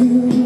you.